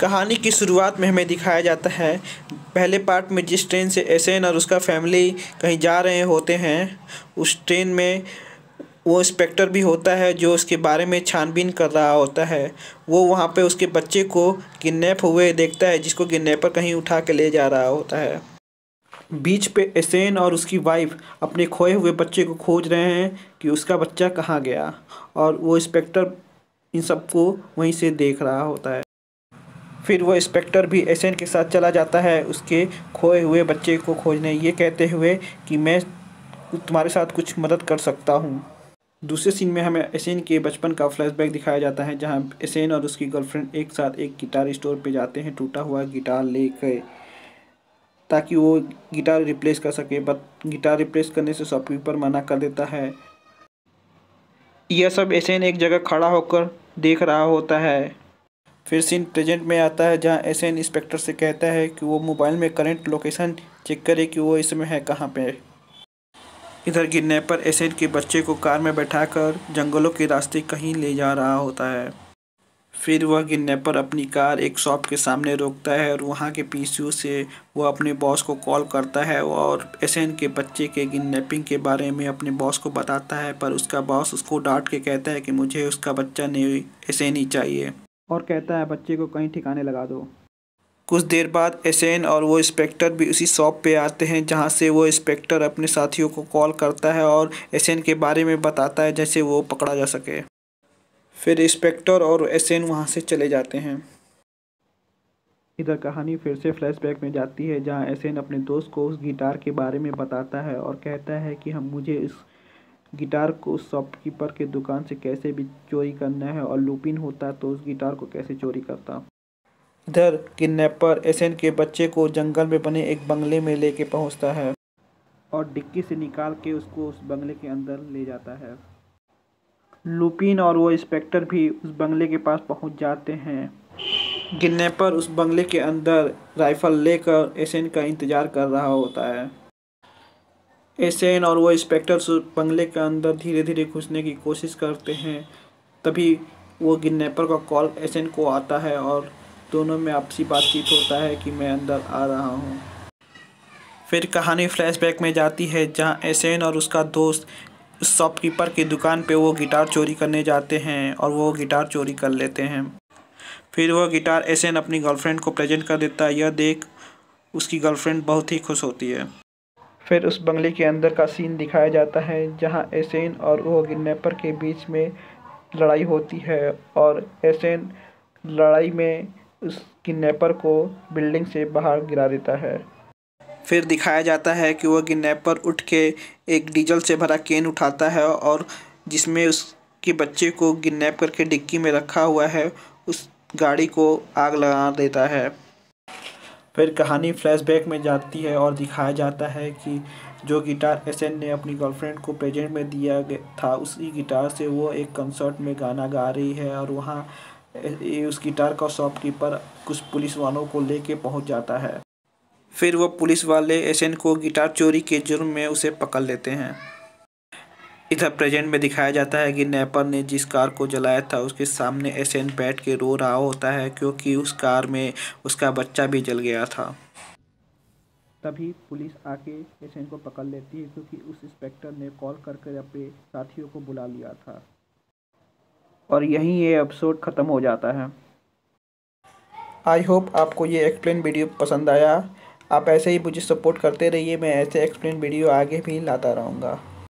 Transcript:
कहानी की शुरुआत में हमें दिखाया जाता है। पहले पार्ट में जिस ट्रेन से एसेन और उसका फैमिली कहीं जा रहे होते हैं, उस ट्रेन में वो इंस्पेक्टर भी होता है जो उसके बारे में छानबीन कर रहा होता है। वो वहाँ पे उसके बच्चे को किडनैप हुए देखता है, जिसको किडनैपर कहीं उठा के ले जा रहा होता है। बीच पे एसेन और उसकी वाइफ अपने खोए हुए बच्चे को खोज रहे हैं कि उसका बच्चा कहाँ गया और वो इंस्पेक्टर इन सबको वहीं से देख रहा होता है। फिर वो इंस्पेक्टर भी एसेन के साथ चला जाता है, उसके खोए हुए बच्चे को खोजने। ये कहते हुए कि मैं तुम्हारे साथ कुछ मदद कर सकता हूँ। दूसरे सीन में हमें एसेन के बचपन का फ्लैशबैक दिखाया जाता है, जहाँ एसेन और उसकी गर्लफ्रेंड एक साथ एक गिटार स्टोर पे जाते हैं, टूटा हुआ गिटार ले लेकर ताकि वो गिटार रिप्लेस कर सके बट गिटार रिप्लेस करने से शॉपकीपर मना कर देता है। यह सब एसेन एक जगह खड़ा होकर देख रहा होता है। फिर सीन प्रेजेंट में आता है, जहाँ एसेन इंस्पेक्टर से कहता है कि वो मोबाइल में करंट लोकेशन चेक करे कि वो इसमें है कहाँ पे। इधर किडनैपर एसेन के बच्चे को कार में बैठाकर जंगलों के रास्ते कहीं ले जा रहा होता है। फिर वह किडनैपर अपनी कार एक शॉप के सामने रोकता है और वहाँ के पीसीयू से वह अपने बॉस को कॉल करता है और एसेन के बच्चे के किडनैपिंग के बारे में अपने बॉस को बताता है, पर उसका बॉस उसको डांट के कहता है कि मुझे उसका बच्चा नहीं एसेन ही चाहिए। और कहता है बच्चे को कहीं ठिकाने लगा दो। कुछ देर बाद एसेन और वो इंस्पेक्टर भी उसी शॉप पे आते हैं जहाँ से वो इंस्पेक्टर अपने साथियों को कॉल करता है और एसेन के बारे में बताता है जैसे वो पकड़ा जा सके। फिर इंस्पेक्टर और एसेन वहाँ से चले जाते हैं। इधर कहानी फिर से फ्लैशबैक में जाती है जहाँ एसेन अपने दोस्त को उस गिटार के बारे में बताता है और कहता है कि हम मुझे इस गिटार को शॉपकीपर के दुकान से कैसे भी चोरी करना है और लुपिन होता तो उस गिटार को कैसे चोरी करता इधर, किडनैपर एसेन के बच्चे को जंगल में बने एक बंगले में लेके पहुँचता है और डिक्की से निकाल के उसको उस बंगले के अंदर ले जाता है। लुपिन और वो इंस्पेक्टर भी उस बंगले के पास पहुँच जाते हैं। किडनैपर उस बंगले के अंदर राइफल लेकर एसेन का इंतज़ार कर रहा होता है। एसेन और वो इंस्पेक्टर बंगले के अंदर धीरे धीरे घुसने की कोशिश करते हैं। तभी वो किडनैपर का कॉल एसेन को आता है और दोनों में आपसी बातचीत होता है कि मैं अंदर आ रहा हूँ। फिर कहानी फ्लैशबैक में जाती है, जहाँ एसेन और उसका दोस्त शॉपकीपर की दुकान पे वो गिटार चोरी करने जाते हैं और वो गिटार चोरी कर लेते हैं। फिर वह गिटार एसेन अपनी गर्लफ्रेंड को प्रेजेंट कर देता है। यह देख उसकी गर्लफ्रेंड बहुत ही खुश होती है। फिर उस बंगले के अंदर का सीन दिखाया जाता है, जहाँ एसेन और वो किडनैपर के बीच में लड़ाई होती है और एसेन लड़ाई में उस किडनैपर को बिल्डिंग से बाहर गिरा देता है। फिर दिखाया जाता है कि वह किडनैपर उठ के एक डीजल से भरा केन उठाता है और जिसमें उसके बच्चे को किडनैप करके डिक्की में रखा हुआ है, उस गाड़ी को आग लगा देता है। फिर कहानी फ्लैशबैक में जाती है और दिखाया जाता है कि जो गिटार एसन ने अपनी गर्लफ्रेंड को प्रेजेंट में दिया था, उसी गिटार से वो एक कंसर्ट में गाना गा रही है और वहाँ उस गिटार का शॉपकीपर कुछ पुलिस वालों को लेके पहुँच जाता है। फिर वो पुलिस वाले एसन को गिटार चोरी के जुर्म में उसे पकड़ लेते हैं। इधर प्रेजेंट में दिखाया जाता है कि नेपर ने जिस कार को जलाया था उसके सामने एसन बैठ के रो रहा होता है क्योंकि उस कार में उसका बच्चा भी जल गया था। तभी पुलिस आके एसन को पकड़ लेती है क्योंकि उस इंस्पेक्टर ने कॉल करके अपने साथियों को बुला लिया था। और यहीं ये एपिसोड ख़त्म हो जाता है। आई होप आपको ये एक्सप्लेन वीडियो पसंद आया। आप ऐसे ही मुझे सपोर्ट करते रहिए मैं ऐसे एक्सप्लेन वीडियो आगे भी लाता रहूँगा।